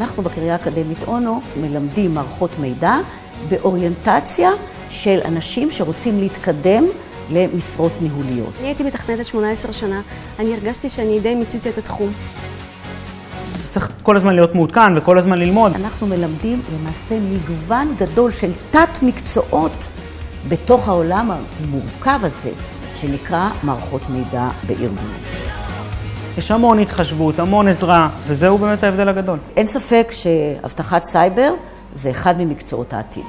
אנחנו בקריה האקדמית אונו מלמדים מערכות מידע באוריינטציה של אנשים שרוצים להתקדם למשרות ניהוליות. אני הייתי מתכנתת 18 שנה, אני הרגשתי שאני די מיציתי את התחום. צריך כל הזמן להיות מעודכן וכל הזמן ללמוד. אנחנו מלמדים למעשה מגוון גדול של תת-מקצועות בתוך העולם המורכב הזה, שנקרא מערכות מידע בארגונים. יש המון התחשבות, המון עזרה, וזהו באמת ההבדל הגדול. אין ספק שאבטחת סייבר זה אחד ממקצועות העתיד.